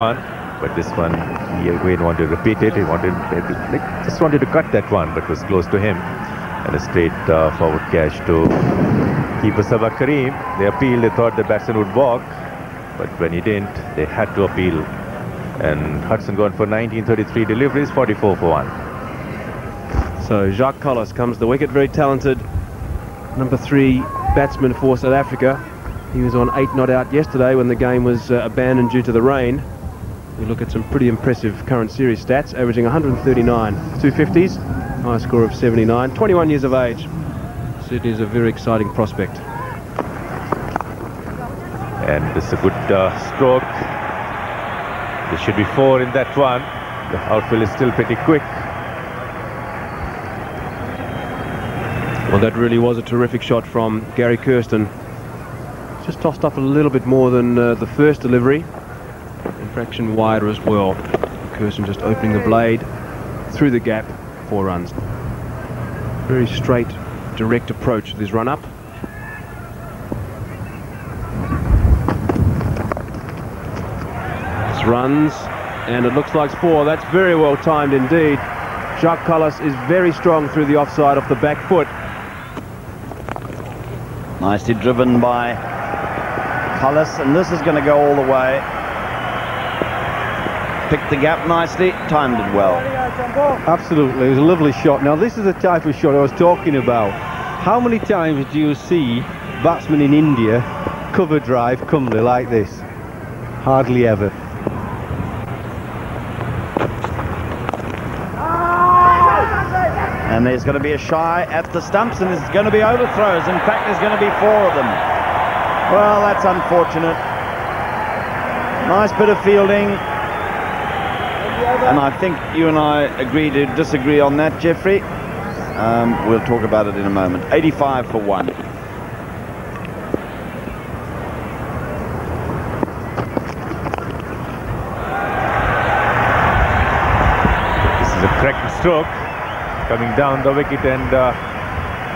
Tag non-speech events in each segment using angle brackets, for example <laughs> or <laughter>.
one, but this one, he again wanted to repeat it. He wanted, just wanted to cut that one, but was close to him. And a straight uh, forward catch to keeper Sabah Karim. They appealed, they thought the batsman would walk, but when he didn't, they had to appeal. And Hudson gone for 1933 deliveries, 44 for 1. So Jacques Kallis comes the wicket, very talented number three batsman for South Africa. He was on eight not out yesterday when the game was uh, abandoned due to the rain. We look at some pretty impressive current series stats, averaging 139, 250s, high score of 79, 21 years of age. Certainly is a very exciting prospect. And this is a good uh, stroke. There should be four in that one. The outfield is still pretty quick. Well, that really was a terrific shot from Gary Kirsten. Just tossed up a little bit more than uh, the first delivery fraction wider as well. Kirsten just opening the blade through the gap, four runs. Very straight, direct approach with his run up. runs, and it looks like four. That's very well timed indeed. Jacques Kallis is very strong through the offside off the back foot. Nicely driven by Kallis, and this is going to go all the way picked the gap nicely, timed it well. Absolutely, it was a lovely shot. Now this is the type of shot I was talking about. How many times do you see batsmen in India cover drive comely like this? Hardly ever. And there's going to be a shy at the stumps and there's going to be overthrows. In fact, there's going to be four of them. Well, that's unfortunate. Nice bit of fielding. And I think you and I agree to disagree on that, Jeffrey. Um, we'll talk about it in a moment. 85 for one. This is a correct stroke coming down the wicket and uh,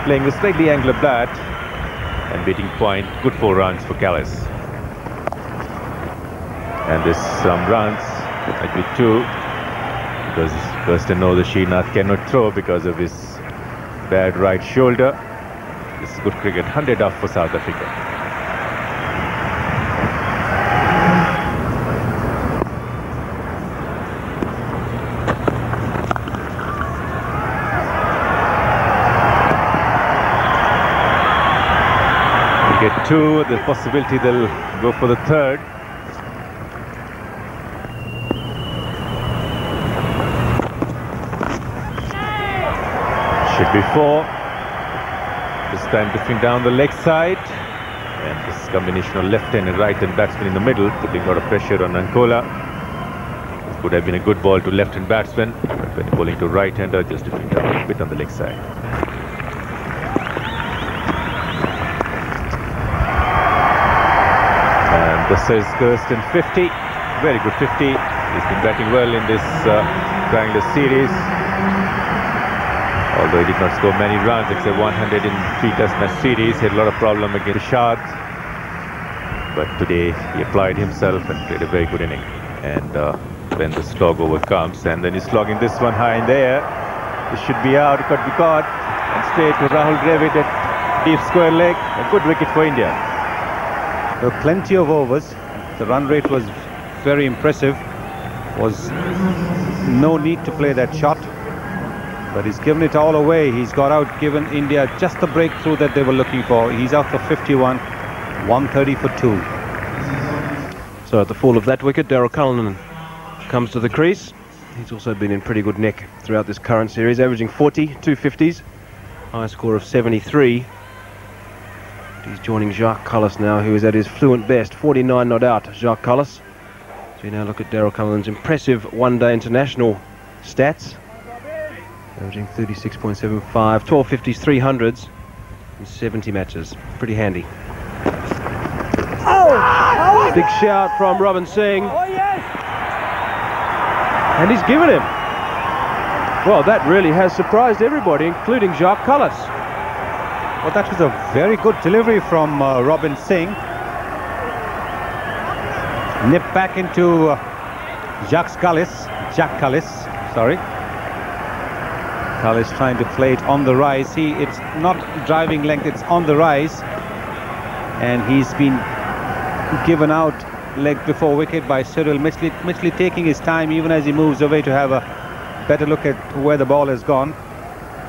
playing a slightly angular bat and beating point. Good four runs for Kallis. And this some um, runs, actually two, because Kirsten knows Srinath cannot throw because of his bad right shoulder. This is good cricket, 100 off for South Africa. get two, the possibility they'll go for the third. Before. This time drifting down the leg side. And this combination of left hand and right hand batsman in the middle, putting a lot of pressure on Ankola. This would have been a good ball to left hand batsman, but when bowling to right hander, just drifting down a bit on the leg side. And this is Kirsten 50. Very good 50. He's been batting well in this uh, triangular series although he did not score many runs except 100 in three test match series he had a lot of problem against Shad but today he applied himself and played a very good inning. And uh, when the slog overcomes and then he's slogging this one high in the air. It should be out could be caught and straight to Rahul Dravid at deep square leg. A good wicket for India. There were plenty of overs. The run rate was very impressive. Was no need to play that shot but he's given it all away. He's got out, given India just the breakthrough that they were looking for. He's out for 51, 130 for two. So at the fall of that wicket, Daryl Cullinan comes to the crease. He's also been in pretty good nick throughout this current series, averaging 40, 250s, high score of 73. He's joining Jacques Kallis now, who is at his fluent best, 49 not out, Jacques Kallis. So you now look at Daryl Cullinan's impressive one-day international stats averaging 36.75, 1250s, 300s, in 70 matches. Pretty handy. Oh! Big shout from Robin Singh. Oh, yes! And he's given him. Well, that really has surprised everybody, including Jacques Kallis. Well, that was a very good delivery from uh, Robin Singh. Nip back into uh, Jacques Kallis, Jack Kallis, sorry. Kallis trying to play it on the rise. He it's not driving length, it's on the rise. And he's been given out leg before wicket by Cyril Mitchley. Mitchley taking his time even as he moves away to have a better look at where the ball has gone.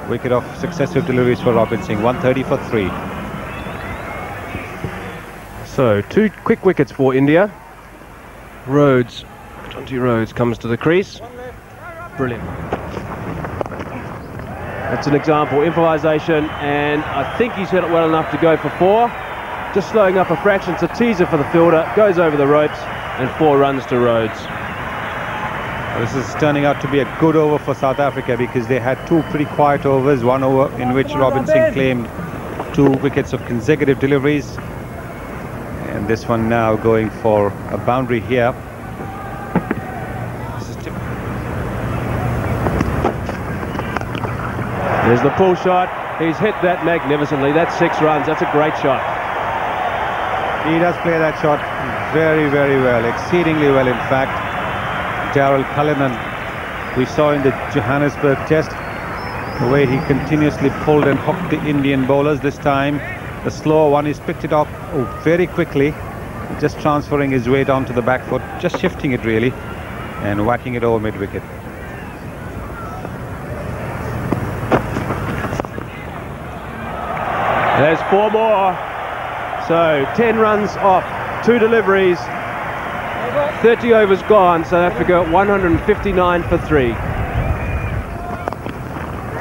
Wicket of successive deliveries for Robin Singh, 130 for three. So, two quick wickets for India. Rhodes, Jonty Rhodes comes to the crease. Brilliant. That's an example, improvisation, and I think he's hit it well enough to go for four. Just slowing up a fraction, it's a teaser for the fielder, goes over the ropes, and four runs to Rhodes. This is turning out to be a good over for South Africa because they had two pretty quiet overs, one over in which Robin Singh claimed two wickets of consecutive deliveries. And this one now going for a boundary here. There's the pull shot. He's hit that magnificently. That's six runs. That's a great shot. He does play that shot very, very well, exceedingly well, in fact. Daryl Cullinan, we saw in the Johannesburg test, the way he continuously pulled and hooked the Indian bowlers this time. The slower one, he's picked it up oh, very quickly, just transferring his weight onto the back foot, just shifting it really, and whacking it over mid-wicket. There's four more. So 10 runs off, two deliveries, 30 overs gone. South Africa 159 for three.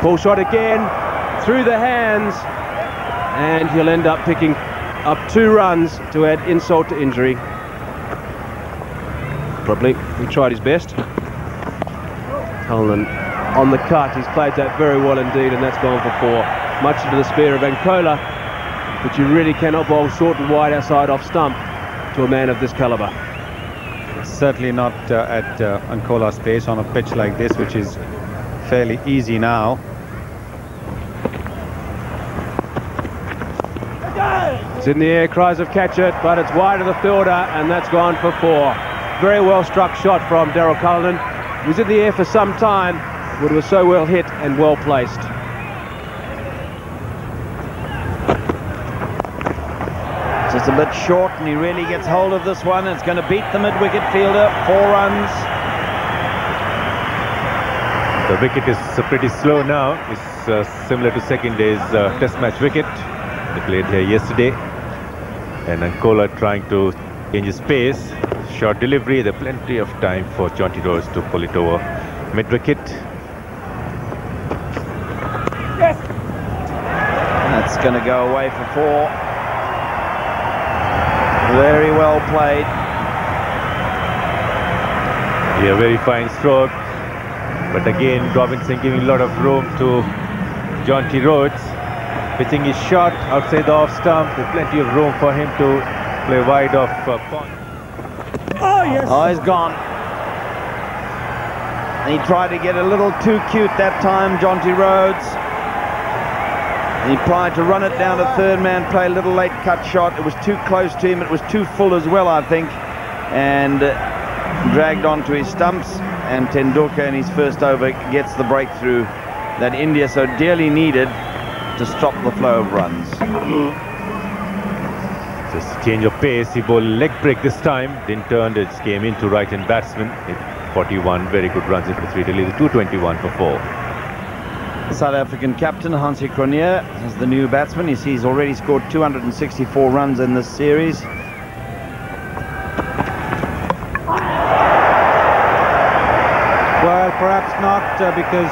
Pull shot again, through the hands, and he'll end up picking up two runs to add insult to injury. Probably, he tried his best. Cullinan on the cut, he's played that very well indeed, and that's gone for four. Much to the despair of Ankola, but you really cannot bowl short and wide outside off stump to a man of this calibre. Certainly not uh, at uh, Ankola's pace on a pitch like this, which is fairly easy now. It's in the air, cries of catch it, but it's wide of the fielder, and that's gone for four. Very well struck shot from Daryl Cullinan. He was in the air for some time, but it was so well hit and well placed. Just a bit short, and he really gets hold of this one. It's going to beat the mid-wicket fielder. Four runs. The wicket is uh, pretty slow now. It's uh, similar to second day's uh, test match wicket. They played here yesterday. And Ankola trying to change his pace. Short delivery. There's plenty of time for Jonty Rhodes to pull it over mid-wicket. Yes. That's going to go away for four. Very well played. Yeah, very fine stroke. But again, Robin Singh giving a lot of room to Jonty Rhodes. Pitching his shot outside the off stump. There's plenty of room for him to play wide off uh, pond. Oh, yes. Oh, he's gone. And He tried to get a little too cute that time, Jonty Rhodes. He tried to run it down to third man, play a little late cut shot. It was too close to him. It was too full as well, I think. And uh, dragged onto his stumps. And Tendulkar in his first over gets the breakthrough that India so dearly needed to stop the flow of runs. Just a change of pace. He bowled leg break this time. Didn't turn. It came into right hand batsman. Hit 41 very good runs into three. Delhi 221 for four. South African captain Hansie Cronje is the new batsman. You see he's already scored 264 runs in this series. Well, perhaps not uh, because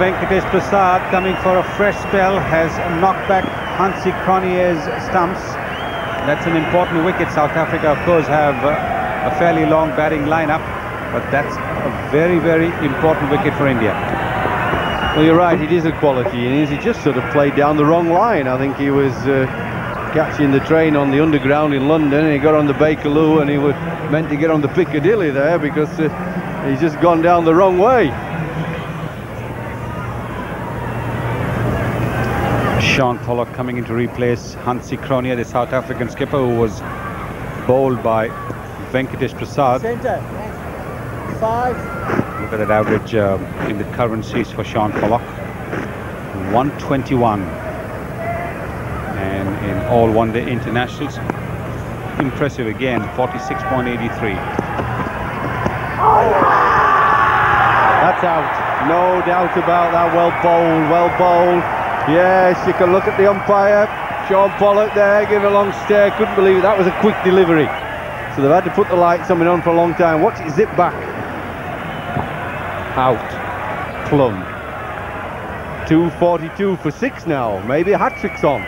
Venkatesh Prasad coming for a fresh spell has knocked back Hansie Cronje's stumps. That's an important wicket. South Africa, of course, have uh, a fairly long batting lineup, but that's a very, very important wicket for India. Well, you're right, it is a quality innings. He just sort of played down the wrong line. I think he was uh, catching the train on the underground in London and he got on the Bakerloo and he was meant to get on the Piccadilly there because uh, he's just gone down the wrong way. Sean Pollock coming in to replace Hansie Cronje, the South African skipper who was bowled by Venkatesh Prasad. Look at that average um, in the current series for Sean Pollock. 121. And in all one-day internationals, impressive again, 46.83. That's out. No doubt about that. Well bowled, well bowled. Yes, you can look at the umpire. Sean Pollock there, give a long stare. Couldn't believe it. That was a quick delivery. So they've had to put the lights on on for a long time. Watch it zip back. Out. Plum. 242 for six now. Maybe a hat trick's on.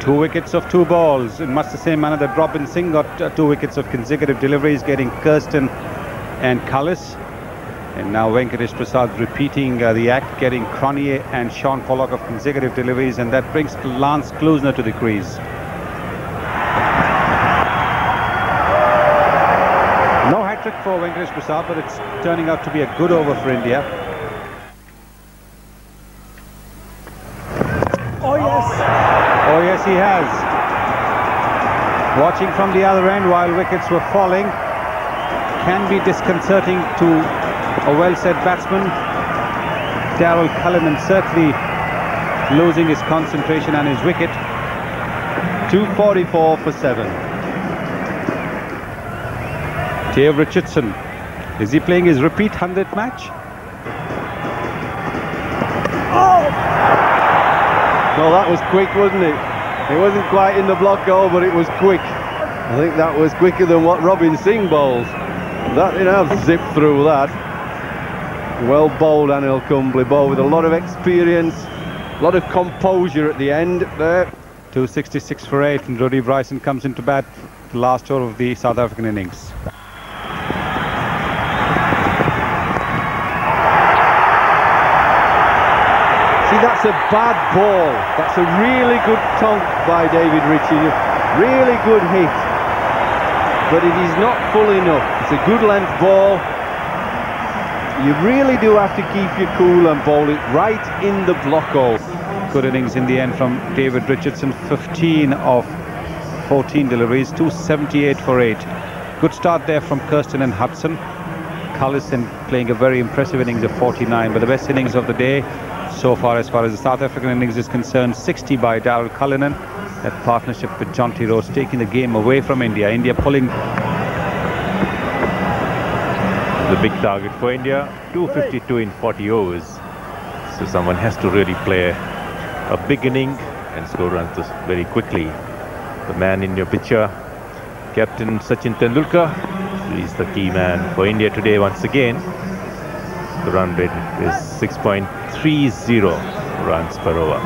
Two wickets of two balls in much the same manner that Robin Singh got uh, two wickets of consecutive deliveries, getting Kirsten and Kallis. And now Venkatesh Prasad repeating uh, the act, getting Cronje and Sean Pollock of consecutive deliveries, and that brings Lance Klusener to the crease. For Venkatesh Prasad, but it's turning out to be a good over for India. Oh, yes. Oh, yes, he has. Watching from the other end while wickets were falling can be disconcerting to a well-set batsman. Daryl Cullinan certainly losing his concentration and his wicket. 244 for seven. Dave Richardson, is he playing his repeat 100th match? Oh! No, that was quick, wasn't it? It wasn't quite in the block goal, but it was quick. I think that was quicker than what Robin Singh bowls. That didn't have zip through that. Well bowled Anil Kumble, bowled with a lot of experience, a lot of composure at the end there. 266 for 8 and Rudi Bryson comes into bat the last over of the South African innings. See, that's a bad ball. That's a really good tonk by David Ritchie. Really good hit. But it is not full enough. It's a good length ball. You really do have to keep your cool and bowl it right in the block hole. Good innings in the end from David Richardson, 15 of 14 deliveries, 278 for 8. Good start there from Kirsten and Hudson. Cullison playing a very impressive innings of 49, but the best innings of the day so far as far as the South African innings is concerned, 60 by Daryl Cullinan. That partnership with Jonty Rhodes taking the game away from India. India pulling The big target for India, 252 in 40 overs. So someone has to really play a big inning and score runs very quickly. The man in your picture, Captain Sachin Tendulkar, he's the key man for India today once again. The run rate is 6.30 runs per over. And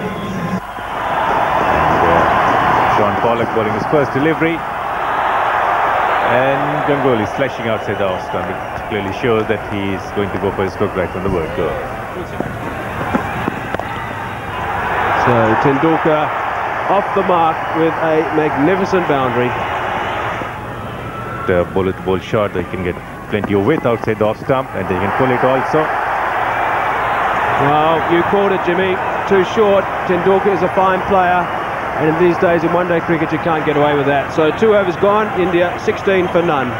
uh, Sean Pollock bowling his first delivery. And Ganguly slashing outside the off stump. It clearly shows that he is going to go for his hook right from the word go. So Tendulkar off the mark with a magnificent boundary. The bullet ball shot, they can get plenty of width outside the off stump and they can pull it also. Well, you called it, Jimmy. Too short. Tendulkar is a fine player. And in these days in one-day cricket, you can't get away with that. So two overs gone. India 16 for none.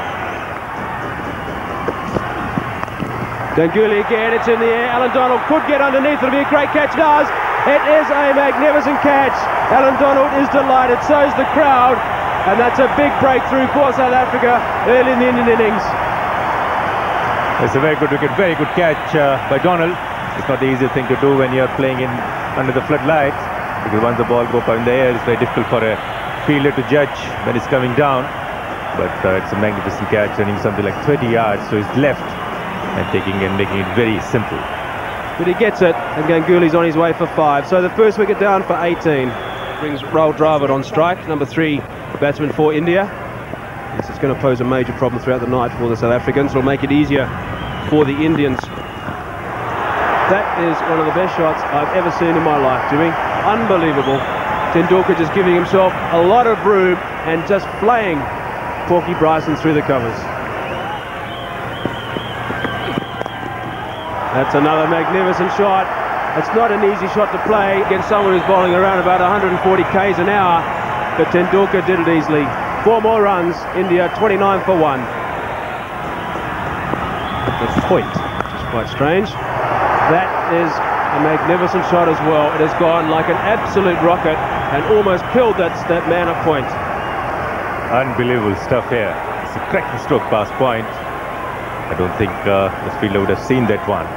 Ganguly again. It's in the air. Allan Donald could get underneath. It'll be a great catch. Does. It is a magnificent catch. Allan Donald is delighted. So is the crowd. And that's a big breakthrough for South Africa early in the Indian innings. It's a very good wicket, very good catch uh, by Donald. It's not the easiest thing to do when you're playing in under the floodlights because once the ball goes up in the air, it's very difficult for a fielder to judge when it's coming down. But uh, it's a magnificent catch, running something like 30 yards to his left and taking and making it very simple. But he gets it, and Ganguly's on his way for five. So the first wicket down for 18. Brings Rahul Dravid on strike, number three batsman for India. This is going to pose a major problem throughout the night for the South Africans. It'll make it easier for the Indians. That is one of the best shots I've ever seen in my life, Jimmy. Unbelievable. Tendulkar just giving himself a lot of room and just flaying Porky Bryson through the covers. That's another magnificent shot. It's not an easy shot to play against someone who's bowling around about 140 k's an hour, but Tendulkar did it easily. Four more runs, India 29 for one. The point, which is quite strange. Is a magnificent shot as well. It has gone like an absolute rocket and almost killed that, that man at point. Unbelievable stuff here. It's a cracking stroke past point. I don't think uh, the fielder would have seen that one.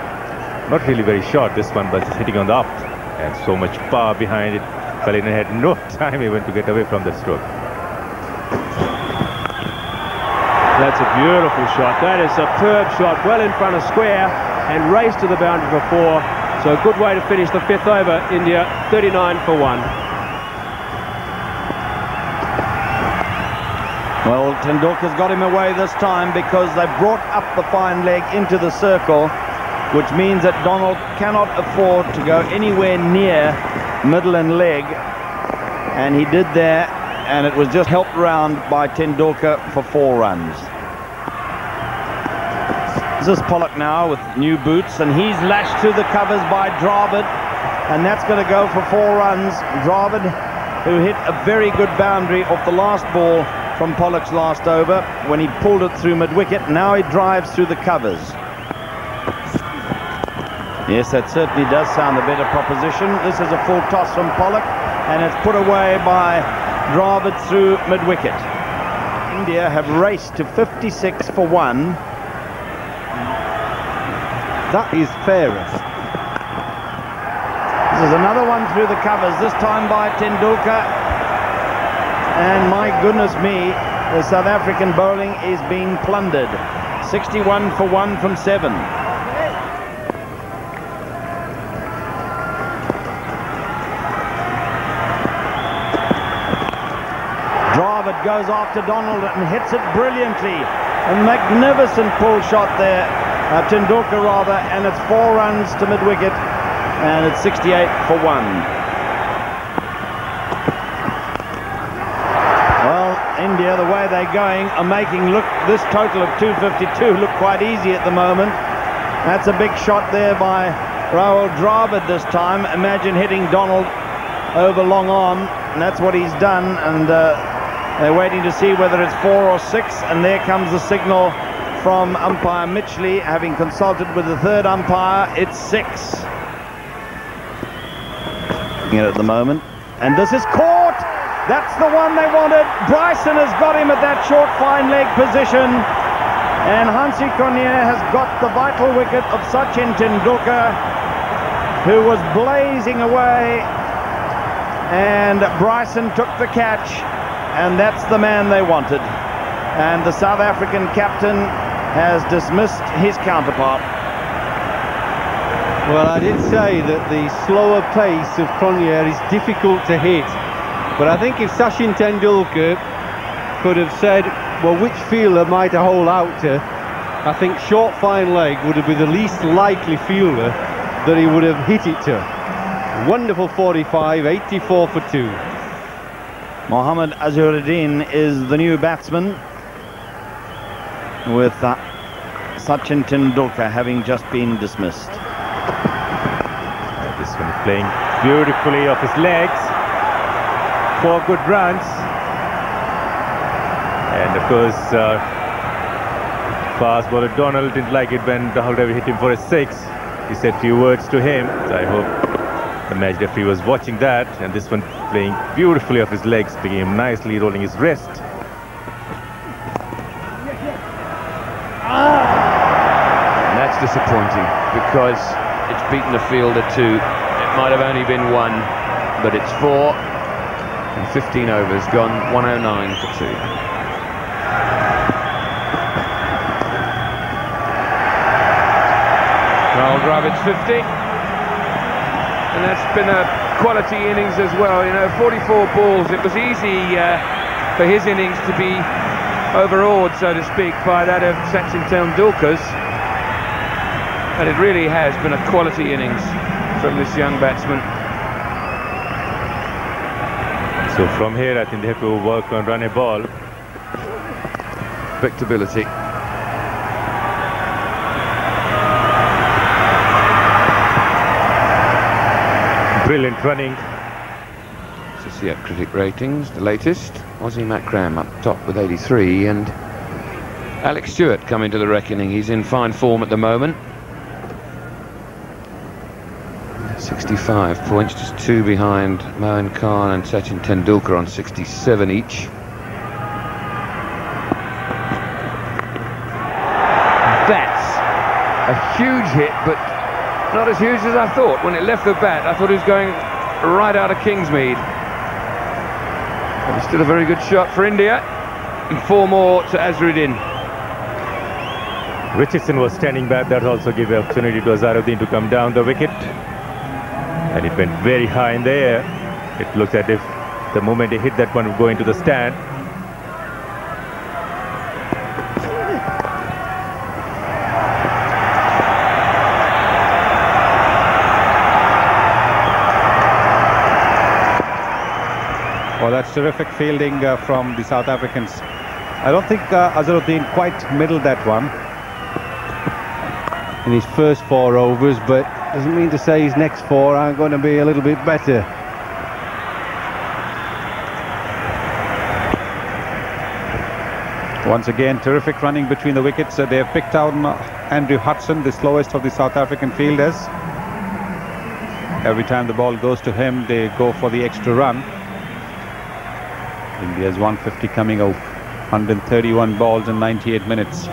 Not really very short this one, but it's hitting on the up. And so much power behind it. Kalina had no <laughs> time even to get away from the stroke. That's a beautiful shot. That is a superb shot, well in front of square and raced to the boundary for four. So a good way to finish the fifth over. India 39 for one. Well, Tendulkar's got him away this time because they brought up the fine leg into the circle, which means that Donald cannot afford to go anywhere near middle and leg. And he did there, and it was just helped round by Tendulkar for four runs. This is Pollock now with new boots, and he's lashed to the covers by Dravid, and that's going to go for four runs. Dravid, who hit a very good boundary off the last ball from Pollock's last over when he pulled it through mid-wicket. Now he drives through the covers. Yes, that certainly does sound a better proposition. This is a full toss from Pollock, and it's put away by Dravid through mid-wicket. India have raced to 56 for one. That is fairest. This is another one through the covers, this time by Tendulkar. And my goodness me, the South African bowling is being plundered. 61 for one from seven. Dravid goes after Donald and hits it brilliantly. A magnificent pull shot there, uh, Tendulkar rather, and it's four runs to mid-wicket, and it's 68 for one. Well, India, the way they're going, are making look this total of 252 look quite easy at the moment. That's a big shot there by Rahul Dravid this time. Imagine hitting Donald over long on, and that's what he's done. And uh, they're waiting to see whether it's four or six, and there comes the signal from umpire Mitchley, having consulted with the third umpire. It's six. At the moment, and this is caught. That's the one they wanted. Bryson has got him at that short fine leg position. And Hansie Cronje has got the vital wicket of Sachin Tendulkar, who was blazing away. And Bryson took the catch, and that's the man they wanted. And the South African captain has dismissed his counterpart. Well, I did say that the slower pace of Cronje is difficult to hit. But I think if Sachin Tendulkar could have said, well, which fielder might I hold out to, I think short fine leg would have been the least likely fielder that he would have hit it to. Wonderful 45, 84 for 2. Mohammad Azharuddin is the new batsman with uh, Sachin Tendulkar having just been dismissed. This one is playing beautifully off his legs. Four good runs. And of course, uh, fast bowler Donald didn't like it when Rahul Dravid hit him for a six. He said few words to him. So I hope the match referee was watching that. And this one playing beautifully off his legs, picking him nicely, rolling his wrist. Disappointing because it's beaten the field at two. It might have only been one, but it's four and 15 overs gone 109 for two. Rahul Dravid's 50. And that's been a quality innings as well. You know, 44 balls. It was easy uh, for his innings to be overawed, so to speak, by that of Sachin Tendulkar's. But it really has been a quality innings from this young batsman. So from here, I think they have to work on run a ball. Predictability. Brilliant running. To see at critic ratings, the latest, Aussie Matt up top with 83 and Alex Stewart coming to the reckoning. He's in fine form at the moment. 65 points, just two behind Moin Khan and Sachin Tendulkar on 67 each. That's a huge hit, but not as huge as I thought. When it left the bat, I thought it was going right out of Kingsmead. But still a very good shot for India. And four more to Azharuddin. Richardson was standing back. That also gave the opportunity to Azharuddin to come down the wicket. And it went very high in the air. It looks as if the moment he hit that one would go into the stand. Well, that's terrific fielding uh, from the South Africans. I don't think uh, Azharuddin quite middled that one. in his first four overs, but doesn't mean to say his next four aren't going to be a little bit better. Once again, terrific running between the wickets. Uh, they have picked out Andrew Hudson, the slowest of the South African fielders. Every time the ball goes to him, they go for the extra run. India's 150 coming out, 131 balls in 98 minutes.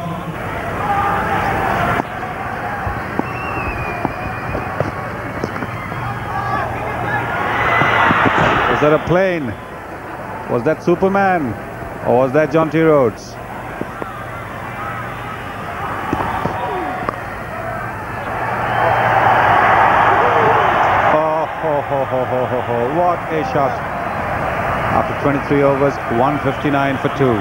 Was that a plane? Was that Superman? Or was that Jonty Rhodes? Oh, ho, ho, ho, ho, ho. What a shot. After 23 overs, 159 for two.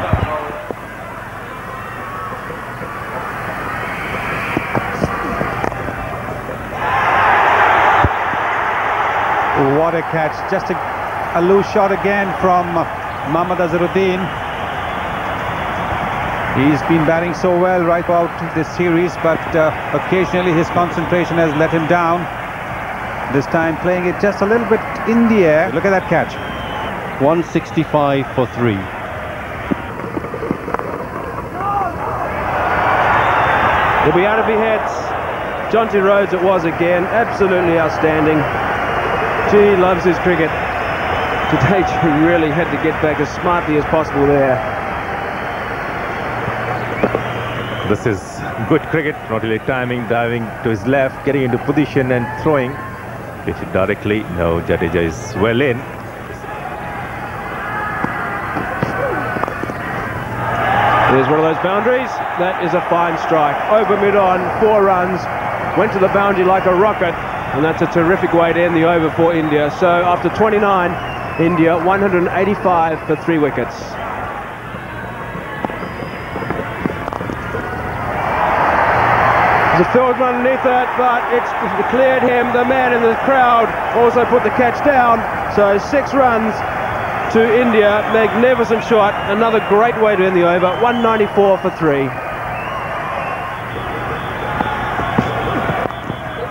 What a catch. Just a, a loose shot again from Mohammad Azharuddin. He's been batting so well right throughout this series, but uh, occasionally his concentration has let him down. This time playing it just a little bit in the air. Look at that catch. 165 for three. He'll be out heads. Jonty Rhodes it was again. Absolutely outstanding. Gee, loves his cricket. Today, really had to get back as smartly as possible there. This is good cricket, not really timing, diving to his left, getting into position and throwing. Pitch it directly. No, Jadeja is well in. There's one of those boundaries. That is a fine strike. Over mid-on, four runs. Went to the boundary like a rocket. And that's a terrific way to end the over for India. So after 29, India 185 for three wickets. There's a field run underneath it, but it's cleared him. The man in the crowd also put the catch down. So six runs to India. Magnificent shot. Another great way to end the over. 194 for three.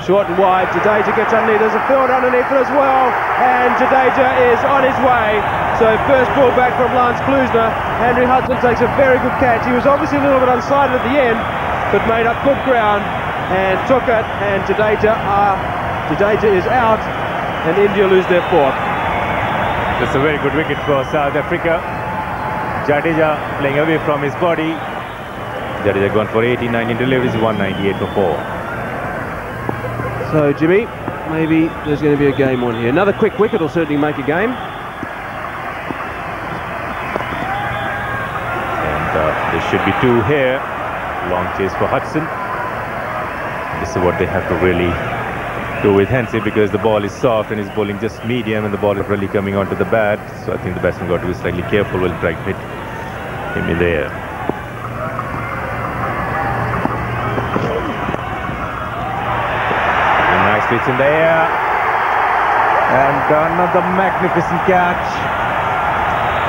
Short and wide. Jadeja gets underneath. There's a field underneath it as well. And Jadeja is on his way. So first ball back from Lance Klusener. Henry Hudson takes a very good catch. He was obviously a little bit unsighted at the end, but made up good ground and took it. And Jadeja, uh, Jadeja is out. And India lose their fourth. That's a very good wicket for South Africa. Jadeja playing away from his body. Jadeja gone for 89 in deliveries, 198 for 4. So, Jimmy, maybe there's going to be a game on here. Another quick wicket will certainly make a game. And uh, there should be two here. Long chase for Hudson. This is what they have to really do with Hansie because the ball is soft and he's bowling just medium and the ball is really coming onto the bat. So I think the batsman got to be slightly careful will try to hit him in the air. Pitch in the air. And another magnificent catch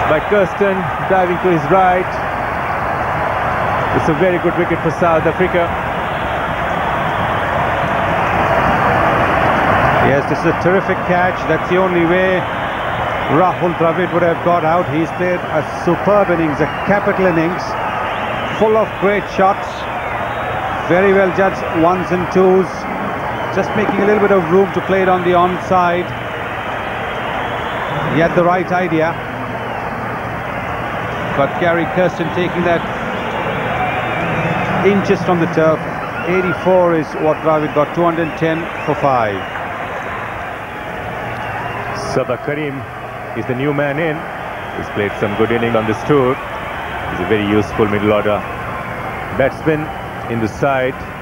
by Kirsten diving to his right. It's a very good wicket for South Africa. Yes, this is a terrific catch. That's the only way Rahul Dravid would have got out. He's played a superb innings, a capital innings. full of great shots. Very well judged ones and twos. Just making a little bit of room to play it on the onside. He had the right idea. But Gary Kirsten taking that inches from the turf. 84 is what Dravid got, 210 for 5. Sabah Karim is the new man in. He's played some good inning on this tour. He's a very useful middle order batsman in the side.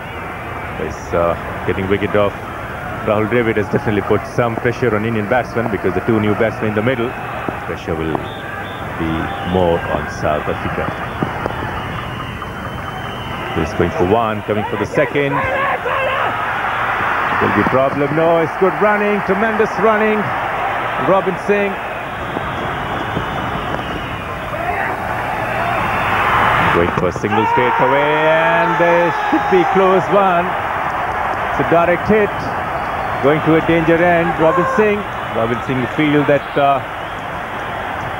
He's uh, getting wicket off. Rahul Dravid has definitely put some pressure on Indian batsmen because the two new batsmen in the middle, pressure will be more on South Africa. He's going for one, coming for the second. Will be problem. No, it's good running, tremendous running. Robin Singh Going for a single straight away and there should be close one. It's a direct hit. Going to a danger end. Robin Singh. Robin Singh feel that uh,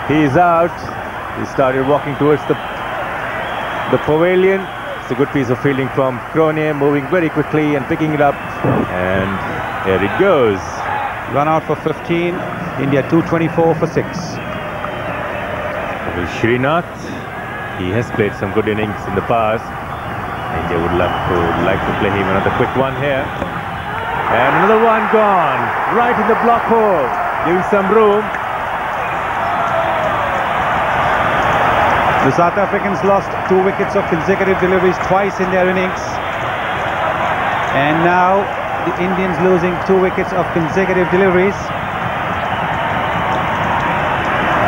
he is out. He started walking towards the the pavilion. It's a good piece of fielding from Cronje, moving very quickly and picking it up. And here it goes. Run out for 15. India 224 for 6. Srinath. He has played some good innings in the past. India would love to like to play him another quick one here. And another one gone. Right in the block hole. Giving some room. The South Africans lost two wickets of consecutive deliveries twice in their innings. And now the Indians losing two wickets of consecutive deliveries.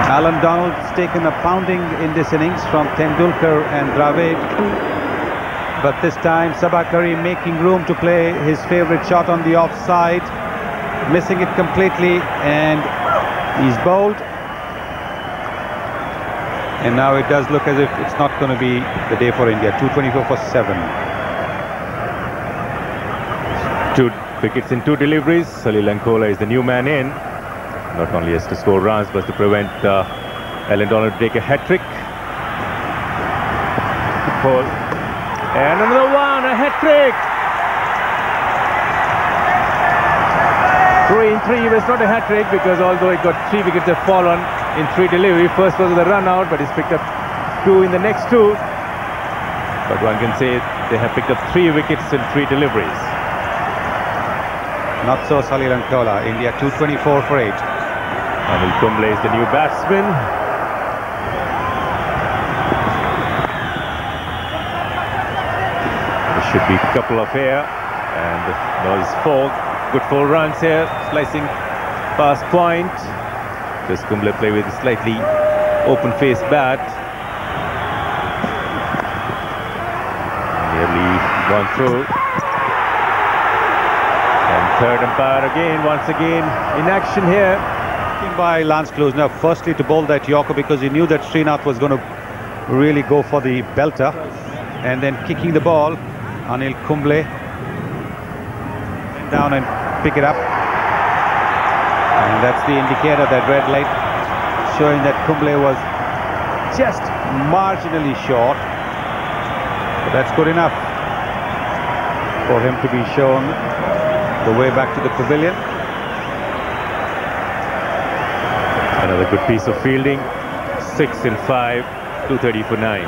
Allan Donald's taken a pounding in this innings from Tendulkar and Dravid. But this time Sabah Karim making room to play his favourite shot on the offside. Missing it completely and he's bowled. And now it does look as if it's not going to be the day for India. 224 for 7. Two wickets in two deliveries. Salil Ankola is the new man in. Not only has to score runs, but to prevent uh, Allan Donald to take a hat-trick. And another one, a hat-trick! Three in three was not a hat-trick because although it got three wickets have fallen in three delivery. First was the run out, but he's picked up two in the next two. But one can say they have picked up three wickets in three deliveries. Not so Salil Ankola. India 224 for 8. Anil Kumble is the new batsman. Should be a couple of here. And those four, good four runs here, slicing past point. Does Kumble play with a slightly open face bat? Nearly one through. And third umpire again, once again in action here. by Lance Close. Now, firstly to bowl that Yorker because he knew that Srinath was going to really go for the belter. And then kicking the ball, Anil Kumble down and pick it up. And that's the indicator, that red light, showing that Kumble was just marginally short. But that's good enough for him to be shown the way back to the pavilion. Another good piece of fielding. Six and five, 230 for nine.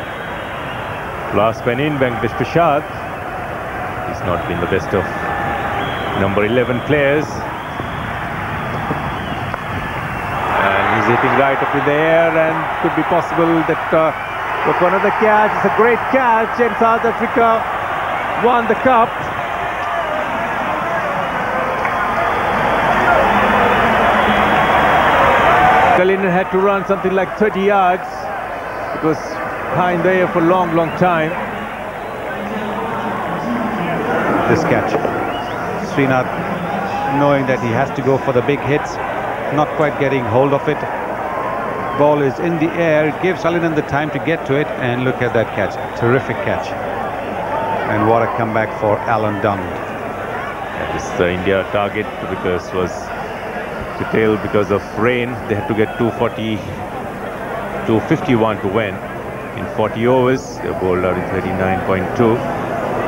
Last man in, Venkatesh Prasad. Not been the best of number 11 players. And he's hitting right up in the air and could be possible that uh, look another catch. It's a great catch and South Africa won the cup. Cullinan had to run something like 30 yards. It was high in the air for a long, long time. This catch. Srinath knowing that he has to go for the big hits, not quite getting hold of it. Ball is in the air, it gives Salinan the time to get to it, and look at that catch. Terrific catch. And what a comeback for Allan. That is the India target because was to tail because of rain. They had to get 240, 251 to win. in 40 overs. They bowled out in 39.2.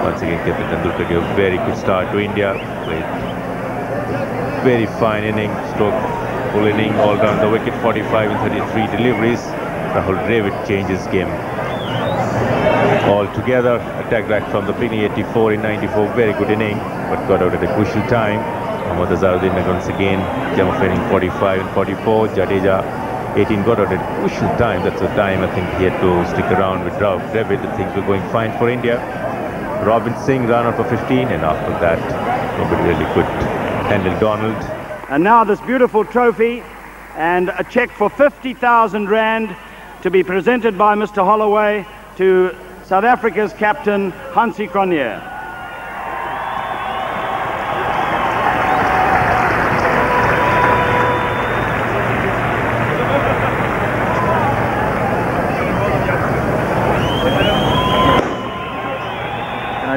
Once again, Kapil Tendulkar gave a very good start to India. Played very fine inning, stroke full inning all down the wicket, 45 and 33 deliveries. Rahul Dravid changes game all together. Attack back from the beginning, 84 in 94, very good inning, but got out at a crucial time. Mohammad Azharuddin once again, Jamaf inning 45 and 44, Jadeja 18 got out at a crucial time. That's the time I think he had to stick around with Dravid. Things were going fine for India. Robin Singh ran out for 15 and after that nobody really could handle Donald. And now this beautiful trophy and a cheque for 50,000 Rand to be presented by Mr. Holloway to South Africa's captain, Hansie Cronje.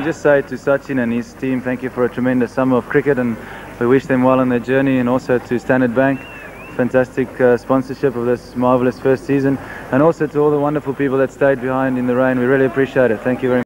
Can just say to Sachin and his team, thank you for a tremendous summer of cricket and we wish them well on their journey and also to Standard Bank, fantastic uh, sponsorship of this marvellous first season and also to all the wonderful people that stayed behind in the rain. We really appreciate it. Thank you very much.